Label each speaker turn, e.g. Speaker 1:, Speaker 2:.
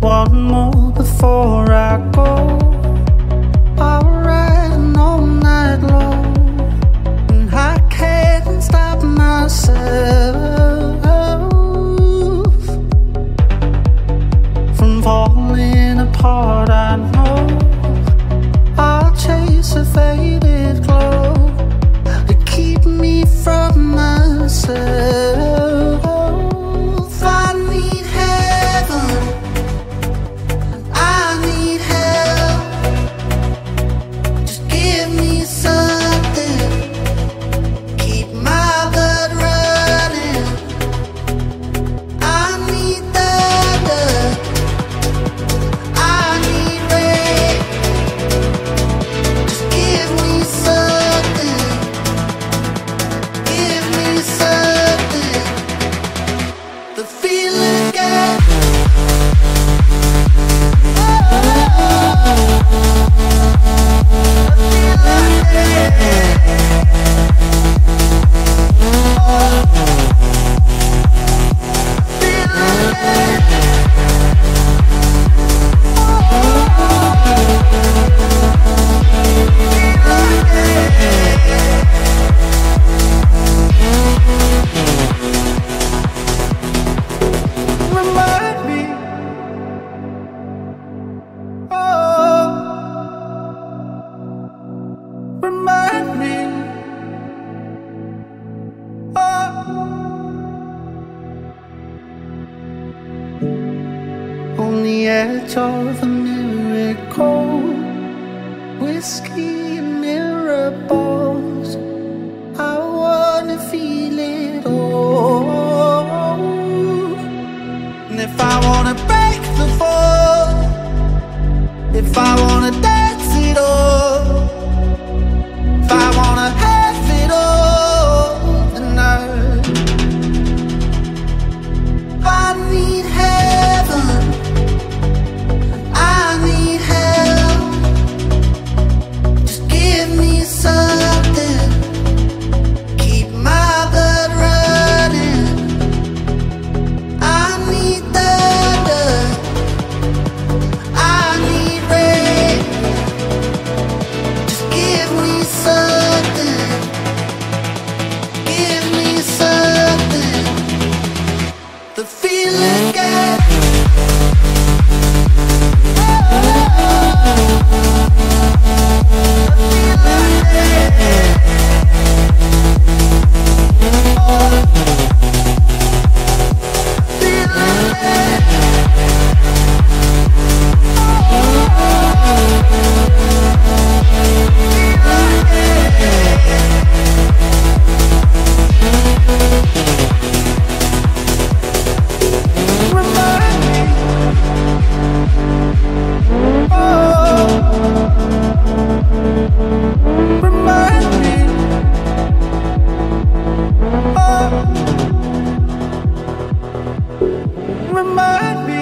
Speaker 1: One more before I go. catch all the miracle. Whiskey and mirror balls. I wanna feel it all. And if I wanna remind me